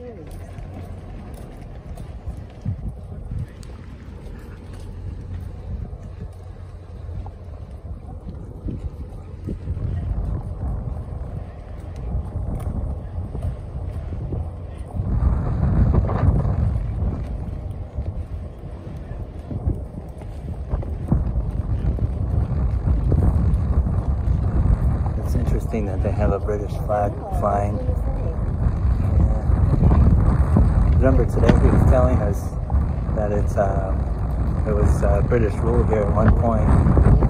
It's interesting that they have a British flag flying. Remember today he was telling us that it's um, it was uh, British rule here at one point.